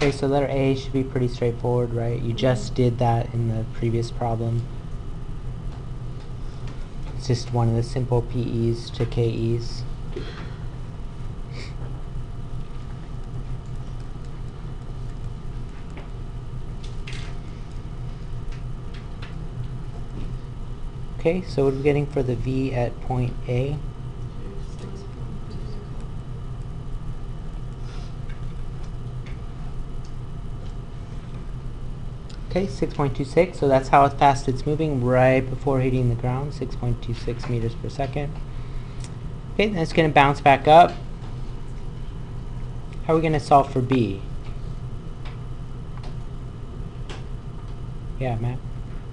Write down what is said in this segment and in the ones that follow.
Okay, so letter A should be pretty straightforward, right? You just did that in the previous problem. It's just one of the simple PEs to KEs. Okay, so what are we getting for the V at point A? Okay, 6.26, so that's how fast it's moving right before hitting the ground, 6.26 meters per second. Okay, then it's going to bounce back up. How are we going to solve for B? Yeah, Matt?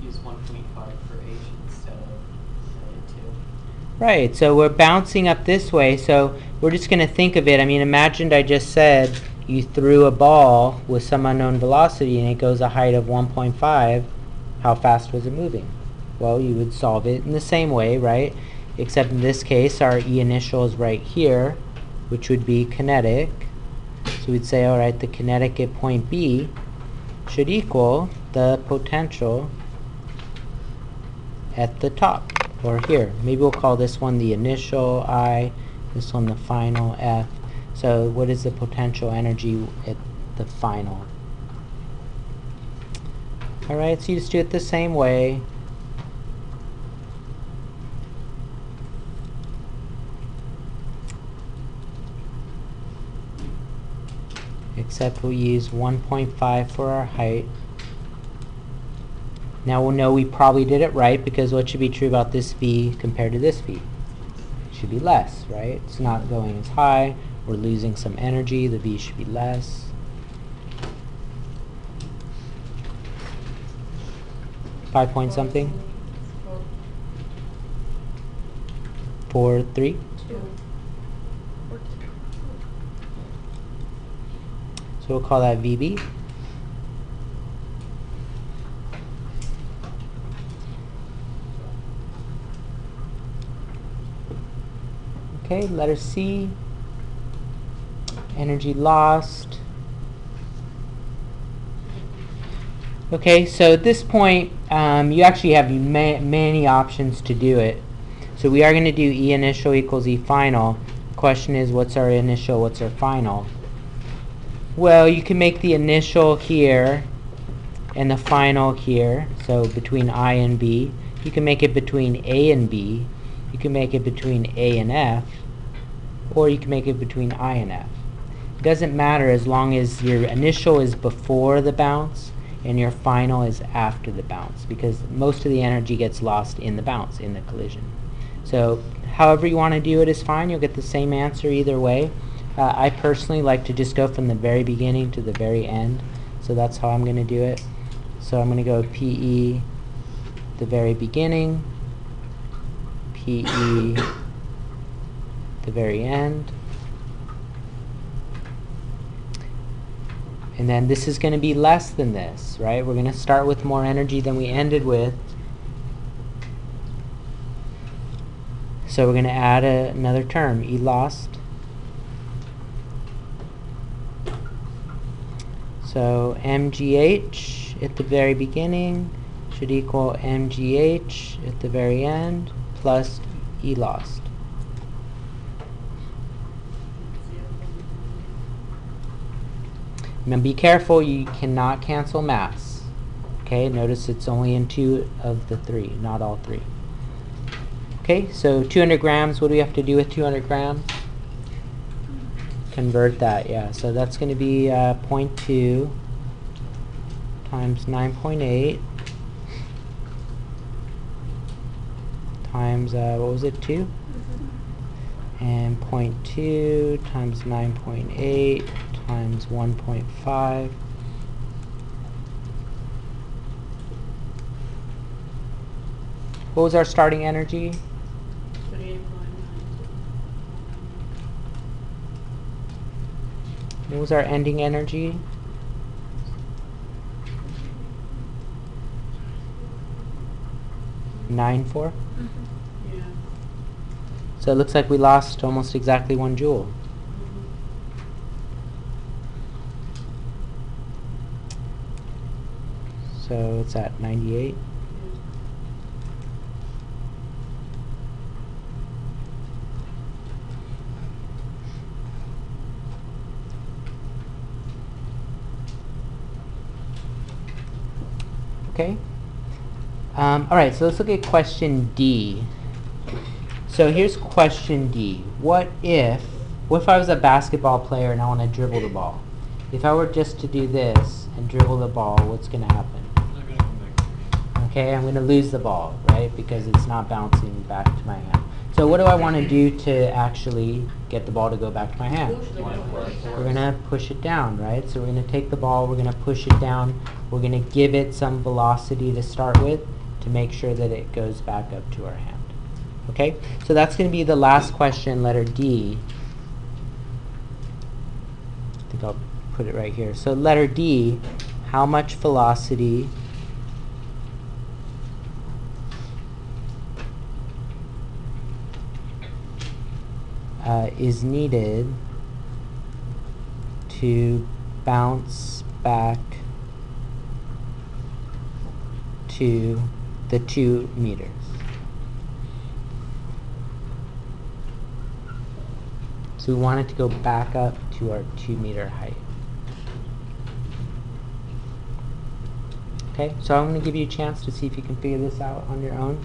Use one point five for H instead of uh, two. Right, so we're bouncing up this way, so we're just going to think of it. I mean, imagine I just said you threw a ball with some unknown velocity and it goes a height of 1.5. How fast was it moving? Well, you would solve it in the same way, right? Except in this case, our E initial is right here, which would be kinetic. So we'd say, all right, the kinetic at point B should equal the potential at the top or here. Maybe we'll call this one the initial I, this one the final F. So what is the potential energy at the final? Alright, so you just do it the same way. Except we use 1.5 for our height. Now we'll know we probably did it right because what should be true about this V compared to this V? It should be less, right? It's not going as high. We're losing some energy. The V should be less. Five point something? Four, three? So we'll call that VB. Okay, letter C. Energy lost. Okay, so at this point, um, you actually have ma many options to do it. So we are going to do E initial equals E final. Question is, what's our initial, what's our final? Well, you can make the initial here and the final here, so between I and B. You can make it between A and B. You can make it between A and F, or you can make it between I and F. Doesn't matter as long as your initial is before the bounce and your final is after the bounce, because most of the energy gets lost in the bounce, in the collision. So however you want to do it is fine. You'll get the same answer either way. Uh, I personally like to just go from the very beginning to the very end. So that's how I'm going to do it. So I'm going to go PE the very beginning, PE the very end. And then this is going to be less than this, right? We're going to start with more energy than we ended with. So we're going to add a, another term, E lost. So mgh at the very beginning should equal mgh at the very end plus E lost. Now be careful, you cannot cancel mass. Okay, notice it's only in two of the three, not all three. Okay, so 200 grams, what do we have to do with 200 grams? Convert that, yeah. So that's going to be uh, 0.2 times 9.8 times, uh, what was it, 2? And 0.2 times 9.8 times 1.5 What was our starting energy? What was our ending energy? Nine four. Mm-hmm. Yeah. So it looks like we lost almost exactly one joule. So it's at 98. Okay. Um, all right, so let's look at question D. So here's question D. What if, what if I was a basketball player and I want to dribble the ball? If I were just to do this and dribble the ball, what's going to happen? Okay, I'm going to lose the ball, right? Because it's not bouncing back to my hand. So what do I want to do to actually get the ball to go back to my hand? We're going to push it down, right? So we're going to take the ball, we're going to push it down, we're going to give it some velocity to start with to make sure that it goes back up to our hand. Okay? So that's going to be the last question, letter D. I think I'll put it right here. So letter D, how much velocity uh, is needed to bounce back to the two meters. So we want it to go back up to our two meter height. Okay, so I'm going to give you a chance to see if you can figure this out on your own.